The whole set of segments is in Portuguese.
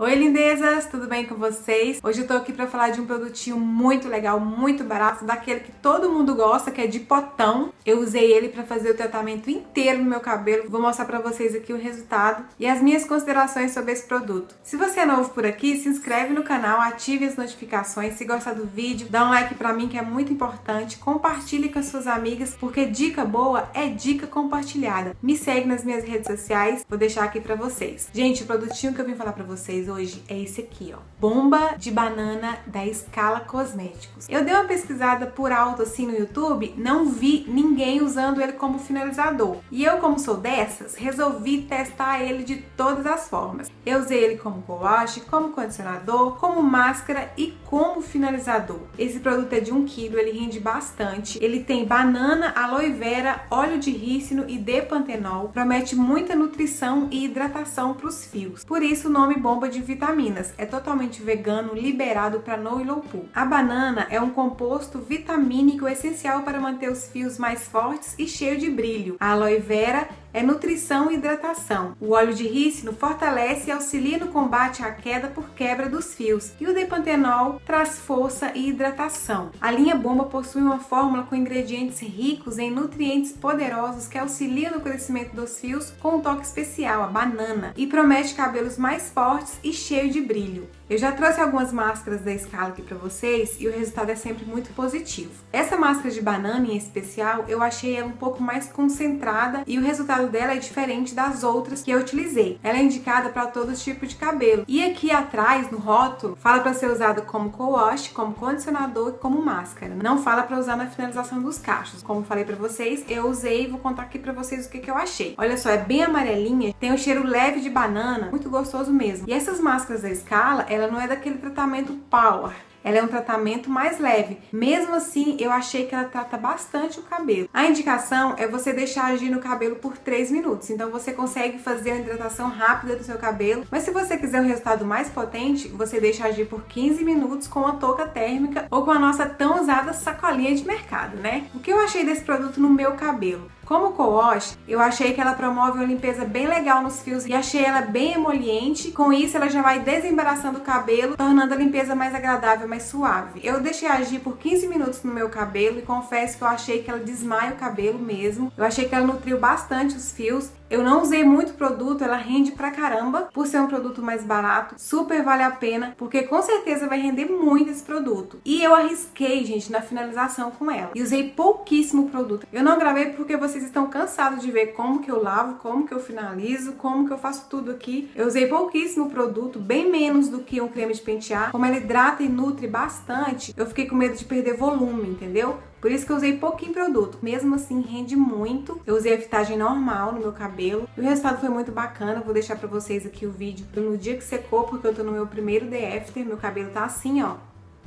Oi lindezas, tudo bem com vocês? Hoje eu tô aqui pra falar de um produtinho muito legal, muito barato, daquele que todo mundo gosta, que é de potão. Eu usei ele pra fazer o tratamento inteiro no meu cabelo. Vou mostrar pra vocês aqui o resultado e as minhas considerações sobre esse produto. Se você é novo por aqui, se inscreve no canal, ative as notificações. Se gostar do vídeo, dá um like pra mim que é muito importante. Compartilhe com as suas amigas, porque dica boa é dica compartilhada. Me segue nas minhas redes sociais, vou deixar aqui pra vocês. Gente, o produtinho que eu vim falar pra vocês hoje é esse aqui, ó. Bomba de banana da Scala Cosméticos. Eu dei uma pesquisada por alto assim no YouTube, não vi ninguém usando ele como finalizador. E eu, como sou dessas, resolvi testar ele de todas as formas. Eu usei ele como co-wash, como condicionador, como máscara e como finalizador. Esse produto é de 1 kg, ele rende bastante. Ele tem banana, aloe vera, óleo de rícino e depantenol. Promete muita nutrição e hidratação para os fios. Por isso o nome bomba de de vitaminas. É totalmente vegano, liberado para no e low pool. A banana é um composto vitamínico essencial para manter os fios mais fortes e cheio de brilho. A aloe vera é nutrição e hidratação. O óleo de rícino fortalece e auxilia no combate à queda por quebra dos fios. E o depantenol traz força e hidratação. A linha Bomba possui uma fórmula com ingredientes ricos em nutrientes poderosos que auxiliam no crescimento dos fios com um toque especial, a banana, e promete cabelos mais fortes e cheio de brilho. Eu já trouxe algumas máscaras da Scala aqui para vocês e o resultado é sempre muito positivo. Essa máscara de banana em especial, eu achei ela um pouco mais concentrada e o resultado dela é diferente das outras que eu utilizei. Ela é indicada para todo tipo de cabelo. E aqui atrás, no rótulo, fala para ser usada como co-wash, como condicionador e como máscara. Não fala para usar na finalização dos cachos. Como falei para vocês, eu usei e vou contar aqui para vocês o que, que eu achei. Olha só, é bem amarelinha, tem um cheiro leve de banana, muito gostoso mesmo. E essas máscaras da Scala, ela não é daquele tratamento power. Ela é um tratamento mais leve. Mesmo assim, eu achei que ela trata bastante o cabelo. A indicação é você deixar agir no cabelo por 3 minutos. Então você consegue fazer a hidratação rápida do seu cabelo. Mas se você quiser um resultado mais potente, você deixa agir por 15 minutos com a touca térmica ou com a nossa tão usada sacolinha de mercado, né? O que eu achei desse produto no meu cabelo? Como co-wash, eu achei que ela promove uma limpeza bem legal nos fios e achei ela bem emoliente. Com isso, ela já vai desembaraçando o cabelo, tornando a limpeza mais agradável, mais suave. Eu deixei agir por 15 minutos no meu cabelo e confesso que eu achei que ela desmaia o cabelo mesmo. Eu achei que ela nutriu bastante os fios eu não usei muito produto, ela rende pra caramba, por ser um produto mais barato, super vale a pena, porque com certeza vai render muito esse produto. E eu arrisquei, gente, na finalização com ela. E usei pouquíssimo produto. Eu não gravei porque vocês estão cansados de ver como que eu lavo, como que eu finalizo, como que eu faço tudo aqui. Eu usei pouquíssimo produto, bem menos do que um creme de pentear. Como ela hidrata e nutre bastante, eu fiquei com medo de perder volume, entendeu? Por isso que eu usei pouquinho produto. Mesmo assim, rende muito. Eu usei a fitagem normal no meu cabelo. E o resultado foi muito bacana. Vou deixar pra vocês aqui o vídeo no dia que secou, porque eu tô no meu primeiro day after. Meu cabelo tá assim, ó.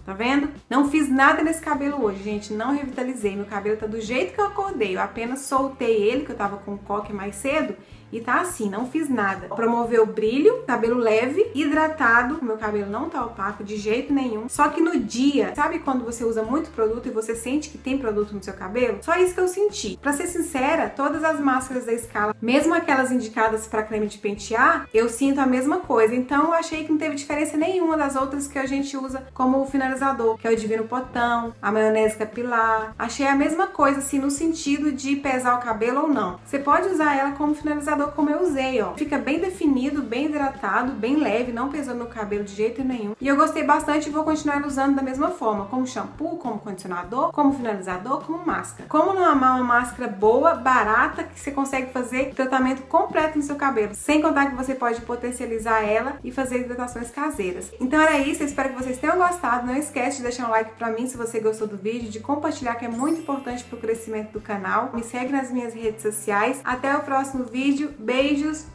Tá vendo? Não fiz nada nesse cabelo hoje, gente. Não revitalizei. Meu cabelo tá do jeito que eu acordei. Eu apenas soltei ele, que eu tava com coque mais cedo. E tá assim, não fiz nada. Promoveu brilho, cabelo leve, hidratado. Meu cabelo não tá opaco de jeito nenhum. Só que no dia, sabe quando você usa muito produto e você sente que tem produto no seu cabelo? Só isso que eu senti. Pra ser sincera, todas as máscaras da Scala, mesmo aquelas indicadas para creme de pentear, eu sinto a mesma coisa. Então eu achei que não teve diferença nenhuma das outras que a gente usa como finalizador, que é o Divino Potão, a maionese capilar. Achei a mesma coisa, assim, no sentido de pesar o cabelo ou não. Você pode usar ela como finalizador como eu usei, ó. Fica bem definido, bem hidratado, bem leve, não pesou no cabelo de jeito nenhum. E eu gostei bastante e vou continuar usando da mesma forma, como shampoo, como condicionador, como finalizador, como máscara. Como não amar uma máscara boa, barata, que você consegue fazer tratamento completo no seu cabelo, sem contar que você pode potencializar ela e fazer hidratações caseiras. Então era isso, eu espero que vocês tenham gostado. Não esquece de deixar um like pra mim se você gostou do vídeo, de compartilhar que é muito importante pro crescimento do canal. Me segue nas minhas redes sociais. Até o próximo vídeo. Beijos.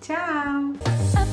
Tchau.